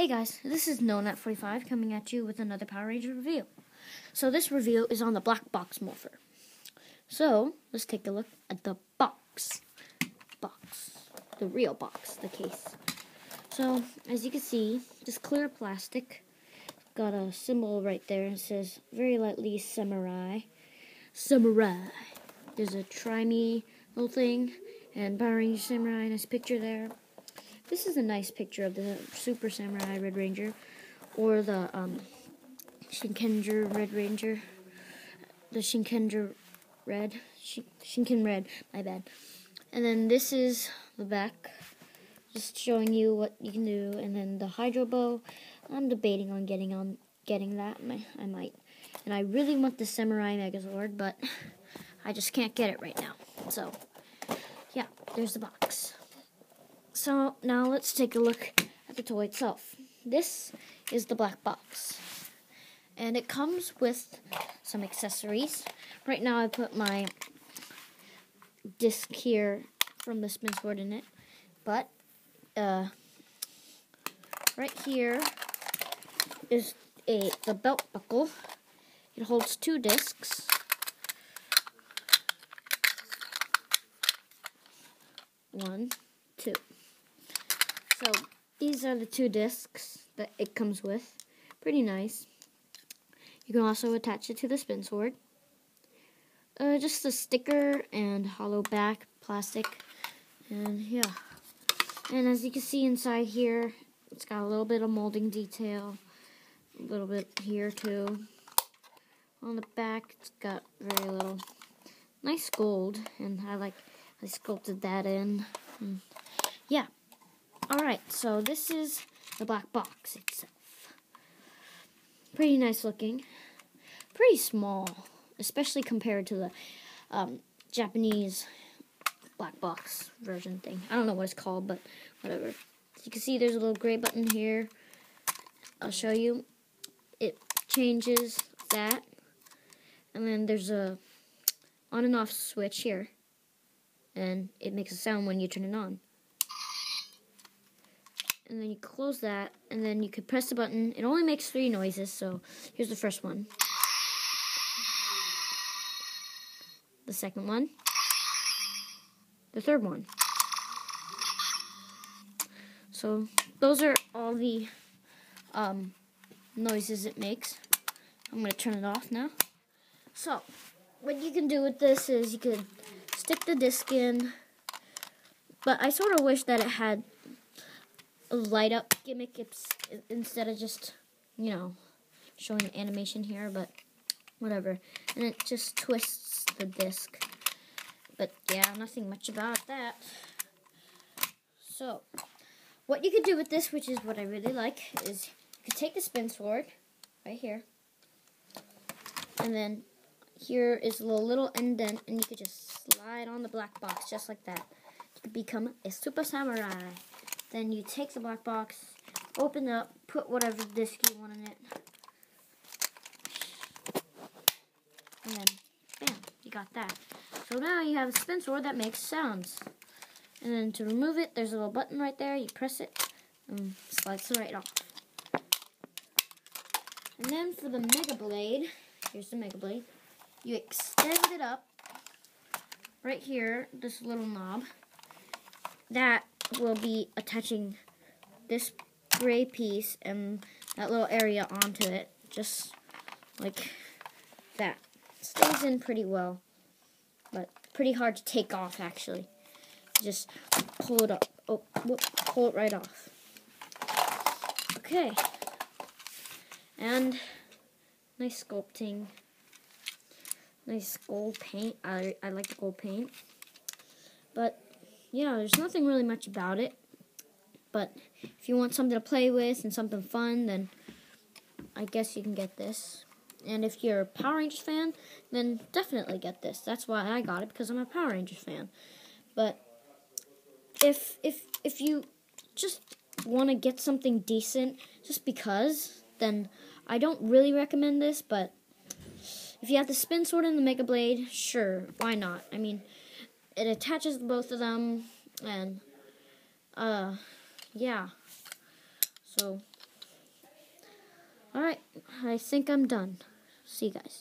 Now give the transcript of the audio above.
Hey guys, this is NoNet45 coming at you with another Power Ranger review. So this review is on the Black Box Morpher. So, let's take a look at the box. Box. The real box, the case. So, as you can see, this clear plastic got a symbol right there. It says, very lightly, Samurai. Samurai. There's a try me little thing, and Power Ranger Samurai, nice picture there. This is a nice picture of the Super Samurai Red Ranger, or the um, Shinkenger Red Ranger, the Shinkenger Red, Shinken Red, my bad. And then this is the back, just showing you what you can do. And then the Hydro Bow, I'm debating on getting on getting that. I might, and I really want the Samurai Megazord, but I just can't get it right now. So, yeah, there's the box. So now let's take a look at the toy itself. This is the black box. And it comes with some accessories. Right now I put my disc here from the spin sword in it. But uh, right here is a the belt buckle. It holds two discs. One, two. So these are the two discs that it comes with. Pretty nice. You can also attach it to the spin sword. Uh, just a sticker and hollow back plastic. And yeah. And as you can see inside here, it's got a little bit of molding detail. A little bit here too. On the back, it's got very little. Nice gold. And I like, I sculpted that in. And yeah. Alright, so this is the black box itself. Pretty nice looking. Pretty small, especially compared to the um, Japanese black box version thing. I don't know what it's called, but whatever. As you can see, there's a little gray button here. I'll show you. It changes that. And then there's a on and off switch here. And it makes a sound when you turn it on and then you close that, and then you could press the button. It only makes three noises, so here's the first one. The second one. The third one. So those are all the um, noises it makes. I'm going to turn it off now. So what you can do with this is you could stick the disc in, but I sort of wish that it had light up gimmick it's, instead of just, you know, showing animation here, but whatever. And it just twists the disc. But yeah, nothing much about that. So, what you could do with this, which is what I really like, is you could take the spin sword, right here, and then here is a little, little indent, and you could just slide on the black box, just like that. You could become a super samurai. Then you take the black box, open up, put whatever disc you want in it. And then, bam, you got that. So now you have a spin sword that makes sounds. And then to remove it, there's a little button right there. You press it, and slides it right off. And then for the Mega Blade, here's the Mega Blade. You extend it up right here, this little knob. That will be attaching this gray piece and that little area onto it, just like that. Stays in pretty well, but pretty hard to take off actually. Just pull it up. Oh, whoop, pull it right off. Okay. And nice sculpting. Nice gold paint. I, I like the gold paint. But yeah, there's nothing really much about it. But if you want something to play with and something fun, then I guess you can get this. And if you're a Power Rangers fan, then definitely get this. That's why I got it because I'm a Power Rangers fan. But if if if you just want to get something decent just because, then I don't really recommend this, but if you have the spin sword and the mega blade, sure, why not? I mean, it attaches both of them and uh yeah. So all right i think i'm done. See you guys.